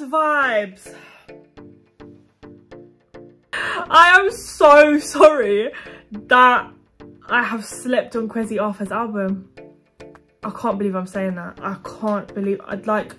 vibes. I am so sorry that I have slept on Kwesi Arthur's album. I can't believe I'm saying that. I can't believe, I'd like,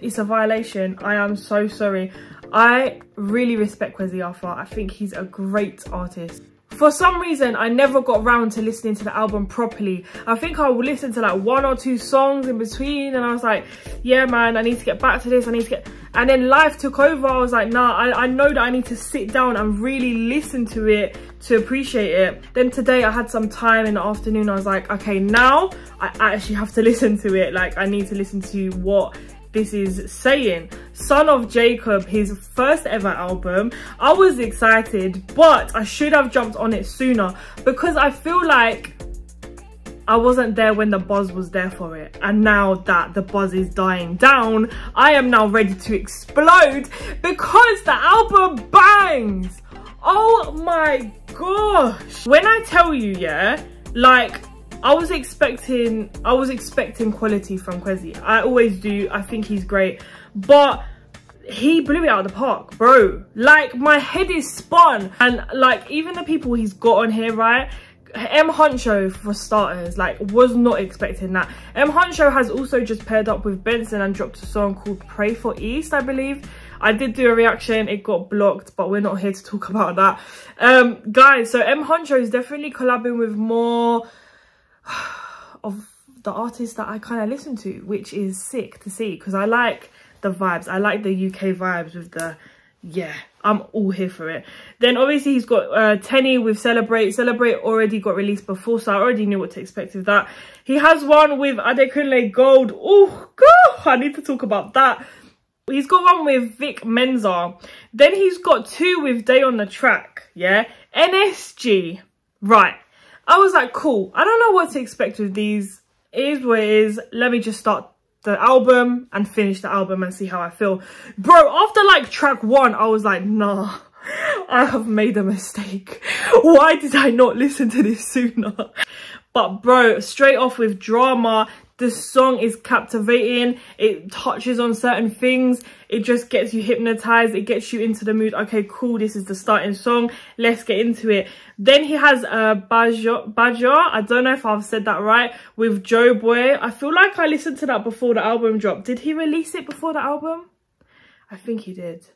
it's a violation. I am so sorry. I really respect Kwesi Arthur. I think he's a great artist. For some reason, I never got around to listening to the album properly. I think I would listen to like one or two songs in between and I was like, yeah, man, I need to get back to this. I need to get... And then life took over. I was like, nah, I, I know that I need to sit down and really listen to it to appreciate it. Then today I had some time in the afternoon. I was like, okay, now I actually have to listen to it. Like I need to listen to what this is saying son of jacob his first ever album i was excited but i should have jumped on it sooner because i feel like I wasn't there when the buzz was there for it. And now that the buzz is dying down, I am now ready to explode because the album bangs. Oh my gosh. When I tell you, yeah, like I was expecting I was expecting quality from Kwesi. I always do. I think he's great. But he blew it out of the park, bro. Like my head is spun. And like even the people he's got on here, right? M Huncho for starters, like was not expecting that. M Huncho has also just paired up with Benson and dropped a song called Pray for East, I believe. I did do a reaction, it got blocked, but we're not here to talk about that. Um, guys, so M Huncho is definitely collabing with more of the artists that I kind of listen to, which is sick to see because I like the vibes. I like the UK vibes with the, yeah, I'm all here for it. Then obviously he's got uh, Teni with Celebrate. Celebrate already got released before, so I already knew what to expect with that. He has one with Adekunle Gold. Oh, God, I need to talk about that. He's got one with Vic Mensa. Then he's got two with Day on the Track, yeah? NSG. Right. I was like, cool. I don't know what to expect with these. It is what it is. Let me just start the album and finish the album and see how I feel. Bro, after like track one, I was like, nah. I have made a mistake. Why did I not listen to this sooner? But bro, straight off with drama, the song is captivating. It touches on certain things. It just gets you hypnotized. It gets you into the mood. Okay cool this is the starting song. Let's get into it. Then he has a uh, Baajo I don't know if I've said that right with Joeboy I feel like I listened to that before the album dropped. Did he release it before the album? I think he did.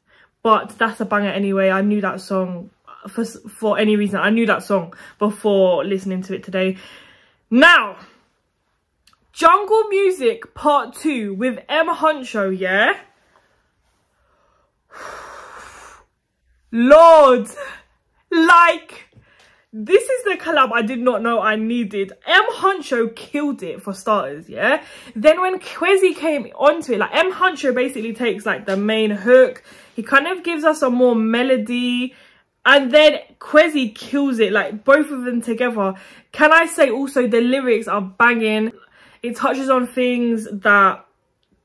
But that's a banger anyway. I knew that song for for any reason. I knew that song before listening to it today. Now Jungle Music Part 2 with M Huncho, yeah? Lord, like, this is the collab I did not know I needed. M Huncho killed it for starters, yeah? Then when Kwesi came onto it, like M Huncho basically takes like the main hook. He kind of gives us a more melody. And then Kwesi kills it, like both of them together. Can I say also the lyrics are banging it touches on things that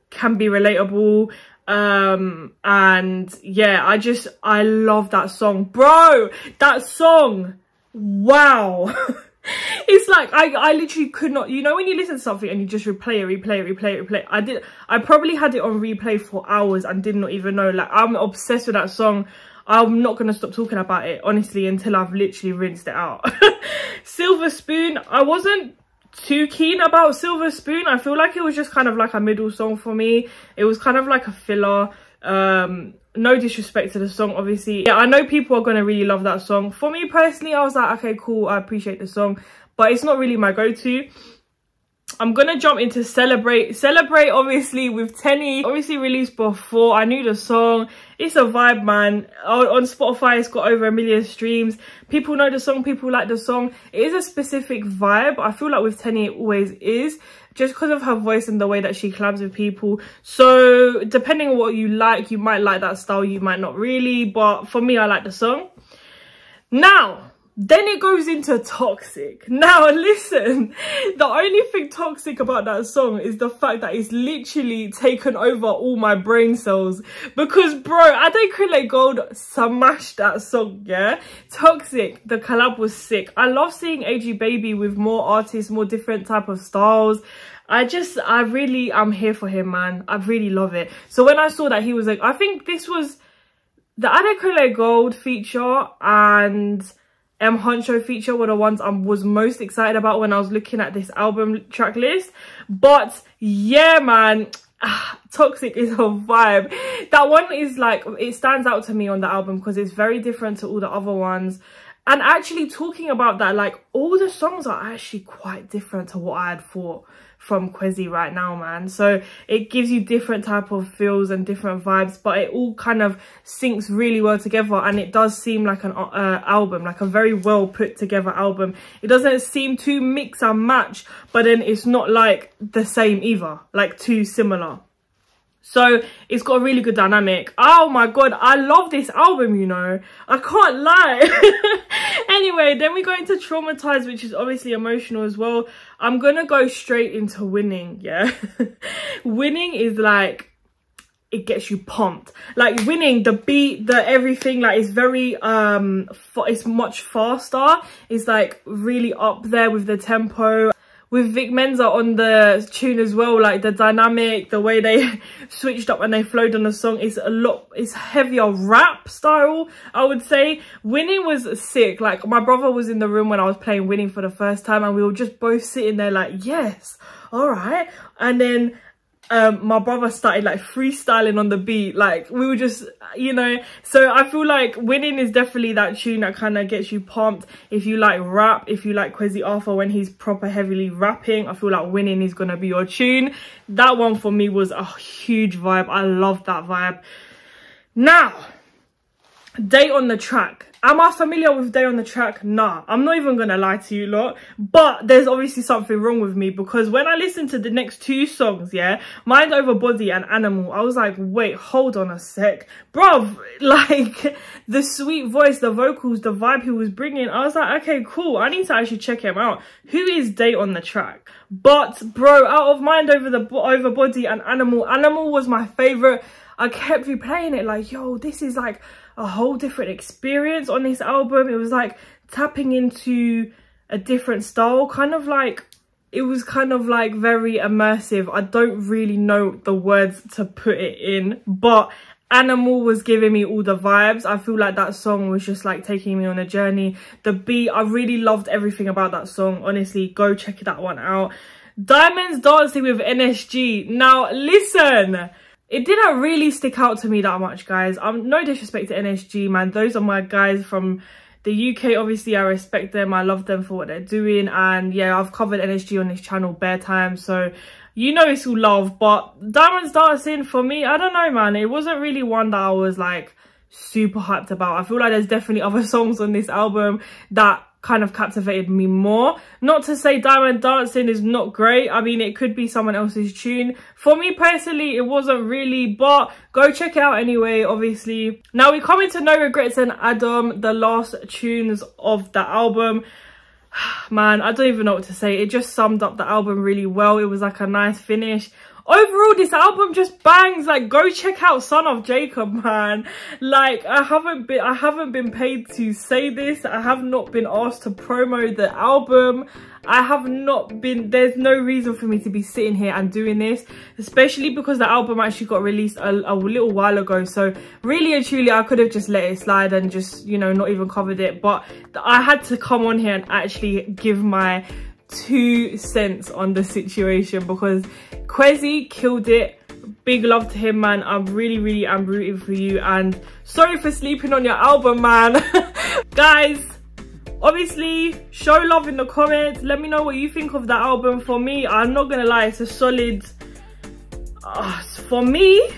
can be relatable um and yeah i just i love that song. Bro that song wow. It's like I, I literally could not you know when you listen to something and you just replay it replay it replay it replay i did i probably had it on replay for hours and did not even know. Like i'm obsessed with that song. I'm not gonna stop talking about it honestly until i've literally rinsed it out. Silver spoon i wasn't too keen about Silver Spoon. I feel like it was just kind of like a middle song for me. It was kind of like a filler. Um, no disrespect to the song, obviously. Yeah, I know people are going to really love that song. For me personally, I was like, okay, cool. I appreciate the song. But it's not really my go-to. I'm gonna jump into Celebrate. Celebrate, obviously, with Teni. Obviously released before. I knew the song. It's a vibe, man. On, Spotify, it's got over a million streams. People know the song. People like the song. It is a specific vibe. I feel like with Teni, it always is. Just because of her voice and the way that she collabs with people. So, depending on what you like, you might like that style. You might not really. But for me, I like the song. Now, then it goes into toxic. Now listen, the only thing toxic about that song is the fact that it's literally taken over all my brain cells. Because bro, Adekunle Gold smashed that song, yeah? Toxic, the collab was sick. I love seeing AG Baby with more artists, more different type of styles. I just, I really, I'm here for him, man. I really love it. So when I saw that he was like, I think this was the Adekunle Gold feature and M Huncho feature were the ones I was most excited about when I was looking at this album track list. But yeah, man, ah, Toxic is a vibe. That one is like, it stands out to me on the album because it's very different to all the other ones. And actually talking about that, like all the songs are actually quite different to what I had thought from Kwesi right now, man. So it gives you different type of feels and different vibes, but it all kind of syncs really well together. And it does seem like an uh, album, like a very well put together album. It doesn't seem too mix and match, but then it's not like the same either, like too similar. So it's got a really good dynamic. Oh my god, I love this album, you know. I can't lie. anyway, then we go into Traumatized, which is obviously emotional as well. I'm gonna go straight into winning, yeah. winning is like it gets you pumped like winning the beat the everything like it's very um it's much faster it's like really up there with the tempo with Vic Mensa on the tune as well, like the dynamic, the way they switched up and they flowed on the song is a lot, it's heavier rap style, I would say. Winning was sick. Like my brother was in the room when I was playing Winning for the first time and we were just both sitting there like, yes, all right. And then um, my brother started like freestyling on the beat. Like we were just, you know, so I feel like winning is definitely that tune that kind of gets you pumped. If you like rap, if you like Kwesi Arthur when he's proper heavily rapping, I feel like winning is to be your tune. That one for me was a huge vibe. I love that vibe. Now, Day on the track. Am I familiar with Day on the track? Nah, I'm not even gonna lie to you lot. But there's obviously something wrong with me because when I listened to the next two songs, yeah, Mind Over Body and Animal, I was like, wait, hold on a sec. Bruv, like, the sweet voice, the vocals, the vibe he was bringing, I was like, okay, cool, I need to actually check him out. Who is Day on the track? But, bro, out of Mind Over the Over Body and Animal, Animal was my favourite. I kept replaying it like, yo, this is like a whole different experience on this album. It was like tapping into a different style, kind of like, it was kind of like very immersive. I don't really know the words to put it in, but Animal was giving me all the vibes. I feel like that song was just like taking me on a journey. The beat, I really loved everything about that song. Honestly, go check that one out. Diamonds Dancing with NSG. Now, listen it didn't really stick out to me that much guys. Um no disrespect to nsg man. Those are my guys from the uk obviously i respect them. I love them for what they're doing. And yeah i've covered nsg on this channel bare time so you know it's all love. But diamonds dancing for me i don't know man. It wasn't really one that i was like super hyped about. I feel like there's definitely other songs on this album that kind of captivated me more. Not to say Diamond Dancing is not great. I mean, it could be someone else's tune. For me personally, it wasn't really, but go check it out anyway, obviously. Now we come into No Regrets and Adam, the last tunes of the album. Man, I don't even know what to say. It just summed up the album really well. It was like a nice finish overall this album just bangs like go check out son of jacob man. Like i haven't been i haven't been paid to say this. I have not been asked to promo the album. I have not been there's no reason for me to be sitting here and doing this especially because the album actually got released a, a little while ago. So really and truly i could have just let it slide and just you know not even covered it. But i had to come on here and actually give my two cents on the situation because Kwesi killed it. Big love to him, man. I'm really, really am rooting for you. And sorry for sleeping on your album, man. Guys, obviously, show love in the comments. Let me know what you think of that album. For me, I'm not going to lie, it's a solid... Uh, for me,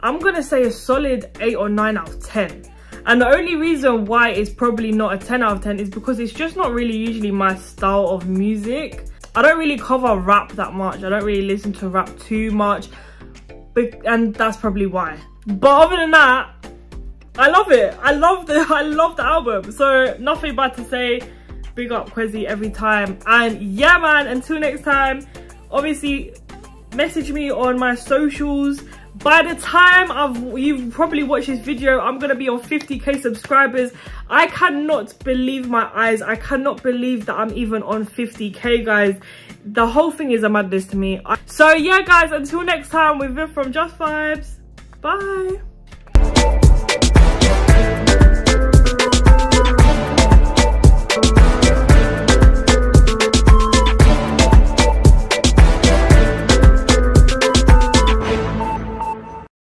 I'm going to say a solid 8 or 9 out of 10. And the only reason why it's probably not a 10 out of 10 is because it's just not really usually my style of music. I don't really cover rap that much. I don't really listen to rap too much. But, and that's probably why. But other than that, I love it. I love the I love the album. So nothing bad to say. Big up Kwesi every time. And yeah man, until next time, obviously message me on my socials by the time you've probably watched this video, I'm gonna be on 50k subscribers. I cannot believe my eyes. I cannot believe that I'm even on 50k, guys. The whole thing is a madness to me. So yeah, guys, until next time, we've been from Just Vibes. Bye.